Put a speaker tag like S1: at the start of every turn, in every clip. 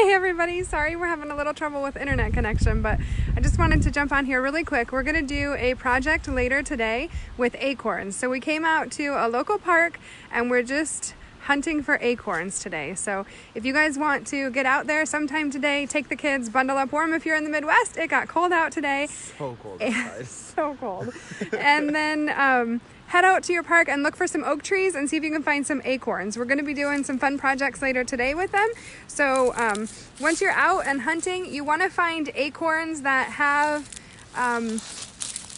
S1: Hey everybody, sorry we're having a little trouble with internet connection, but I just wanted to jump on here really quick. We're to do a project later today with acorns. So we came out to a local park and we're just hunting for acorns today. So if you guys want to get out there sometime today, take the kids, bundle up warm if you're in the Midwest. It got cold out today.
S2: So cold
S1: so cold. and then um, head out to your park and look for some oak trees and see if you can find some acorns. We're going to be doing some fun projects later today with them. So um, once you're out and hunting, you want to find acorns that have. Um,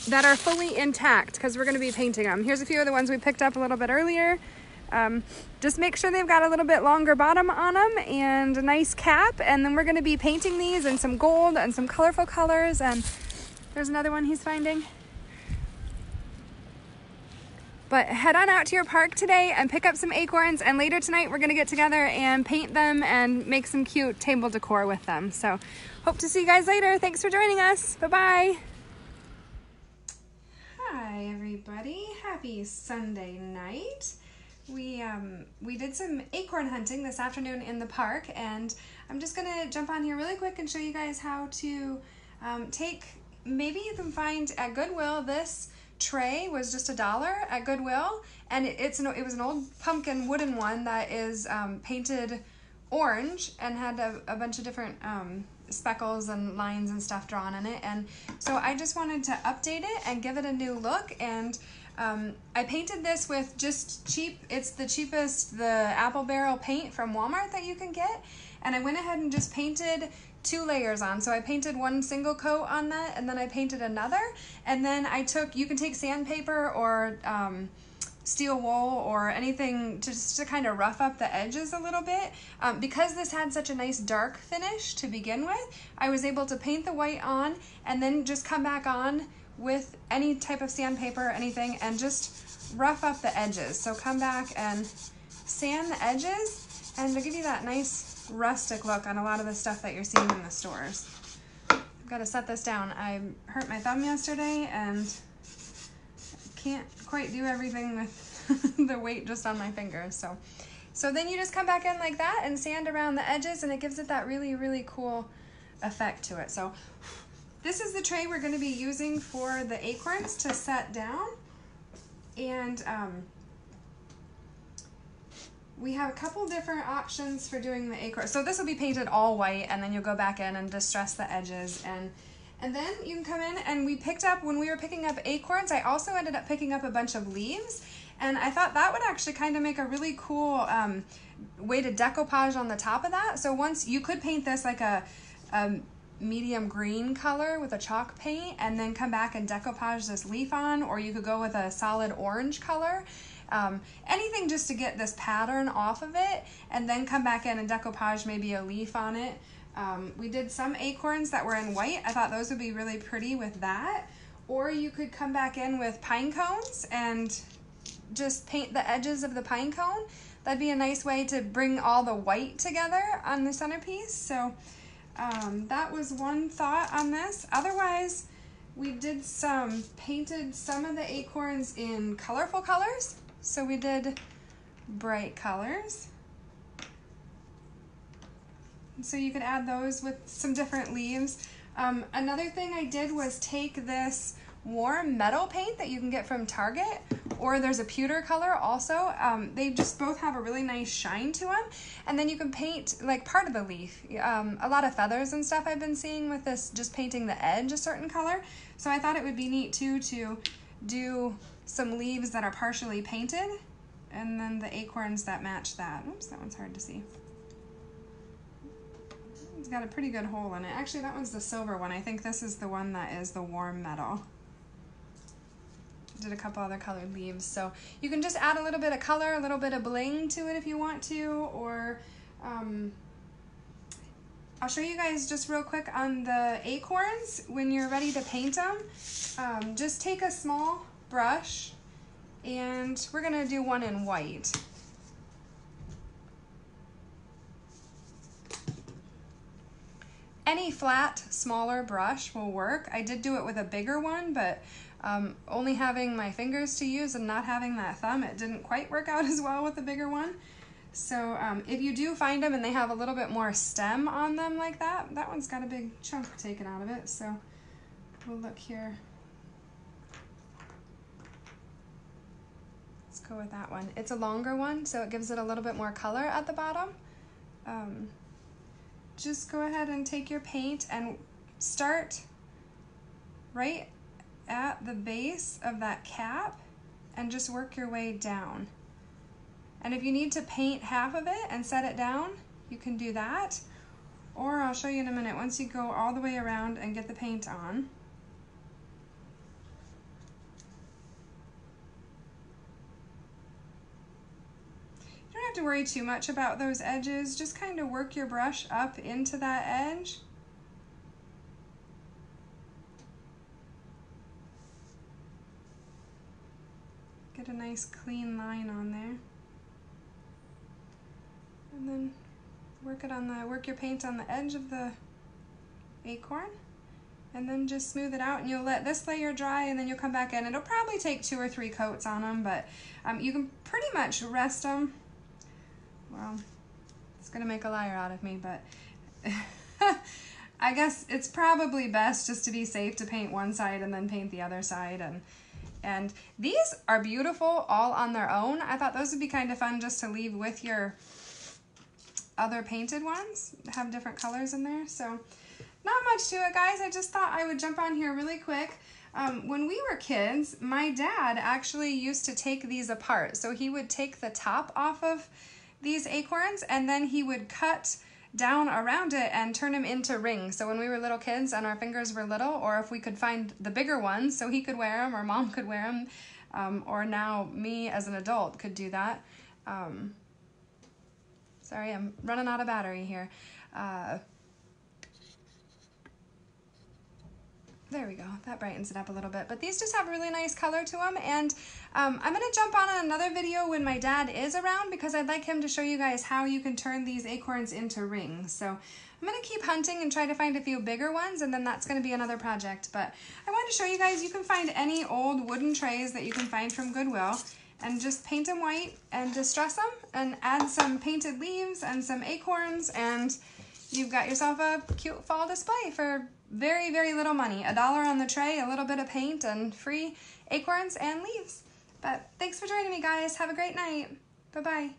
S1: that are fully intact because we're going to be painting them. Here's a few of the ones we picked up a little bit earlier. Um, just make sure they've got a little bit longer bottom on them and a nice cap. And then we're going to be painting these in some gold and some colorful colors. And there's another one he's finding. But head on out to your park today and pick up some acorns. And later tonight, we're going to get together and paint them and make some cute table decor with them. So, hope to see you guys later. Thanks for joining us. Bye bye. Hi, everybody. Happy Sunday night. We um, we did some acorn hunting this afternoon in the park, and I'm just gonna jump on here really quick and show you guys how to um, take. Maybe you can find at Goodwill this tray was just a dollar at Goodwill, and it, it's an, it was an old pumpkin wooden one that is um, painted orange and had a, a bunch of different um, speckles and lines and stuff drawn in it. And so I just wanted to update it and give it a new look. And um, I painted this with just cheap, it's the cheapest, the apple barrel paint from Walmart that you can get. And I went ahead and just painted two layers on. So I painted one single coat on that and then I painted another. And then I took, you can take sandpaper or um, steel wool or anything just to kind of rough up the edges a little bit. Um, because this had such a nice dark finish to begin with, I was able to paint the white on and then just come back on with any type of sandpaper anything and just rough up the edges. So come back and sand the edges and it'll give you that nice rustic look on a lot of the stuff that you're seeing in the stores. I've got to set this down. I hurt my thumb yesterday and can't quite do everything with the weight just on my fingers. So, so then you just come back in like that and sand around the edges and it gives it that really, really cool effect to it. So this is the tray we're going to be using for the acorns to set down. And um, we have a couple different options for doing the acorn. So this will be painted all white and then you'll go back in and distress the edges and and then you can come in and we picked up, when we were picking up acorns, I also ended up picking up a bunch of leaves and I thought that would actually kind of make a really cool um, way to decoupage on the top of that. So once you could paint this like a, a medium green color with a chalk paint and then come back and decoupage this leaf on or you could go with a solid orange color um, anything just to get this pattern off of it and then come back in and decoupage maybe a leaf on it. Um, we did some acorns that were in white. I thought those would be really pretty with that. Or you could come back in with pine cones and just paint the edges of the pine cone. That'd be a nice way to bring all the white together on the centerpiece. So um, that was one thought on this. Otherwise, we did some, painted some of the acorns in colorful colors. So we did bright colors. So you could add those with some different leaves. Um, another thing I did was take this warm metal paint that you can get from Target or there's a pewter color also. Um, they just both have a really nice shine to them. And then you can paint like part of the leaf. Um, a lot of feathers and stuff I've been seeing with this, just painting the edge a certain color. So I thought it would be neat too to do some leaves that are partially painted and then the acorns that match that. Oops, that one's hard to see. It's got a pretty good hole in it. Actually, that one's the silver one. I think this is the one that is the warm metal. Did a couple other colored leaves. So you can just add a little bit of color, a little bit of bling to it if you want to, or um, I'll show you guys just real quick on the acorns when you're ready to paint them. Um, just take a small brush and we're gonna do one in white. Any flat, smaller brush will work. I did do it with a bigger one, but um, only having my fingers to use and not having that thumb, it didn't quite work out as well with the bigger one. So um, if you do find them and they have a little bit more stem on them like that, that one's got a big chunk taken out of it. So we'll look here. Let's go with that one. It's a longer one, so it gives it a little bit more color at the bottom. Um, just go ahead and take your paint and start right at the base of that cap and just work your way down. And if you need to paint half of it and set it down, you can do that. Or I'll show you in a minute, once you go all the way around and get the paint on. You don't have worry too much about those edges, just kind of work your brush up into that edge. Get a nice clean line on there and then work it on the work your paint on the edge of the acorn and then just smooth it out and you'll let this layer dry and then you'll come back in. It'll probably take two or three coats on them, but um, you can pretty much rest them. Well, it's gonna make a liar out of me, but I guess it's probably best just to be safe to paint one side and then paint the other side. And, and these are beautiful all on their own. I thought those would be kind of fun just to leave with your other painted ones have different colors in there. So not much to it, guys. I just thought I would jump on here really quick. Um, when we were kids, my dad actually used to take these apart. So he would take the top off of these acorns and then he would cut down around it and turn them into rings. So when we were little kids and our fingers were little, or if we could find the bigger ones so he could wear them or mom could wear them, um, or now me as an adult could do that. Um, Sorry, I'm running out of battery here. Uh, there we go. That brightens it up a little bit. But these just have a really nice color to them. And um, I'm going to jump on another video when my dad is around because I'd like him to show you guys how you can turn these acorns into rings. So I'm going to keep hunting and try to find a few bigger ones and then that's going to be another project. But I wanted to show you guys you can find any old wooden trays that you can find from Goodwill and just paint them white and distress them and add some painted leaves and some acorns and you've got yourself a cute fall display for very, very little money. A dollar on the tray, a little bit of paint, and free acorns and leaves. But thanks for joining me, guys. Have a great night. Bye-bye.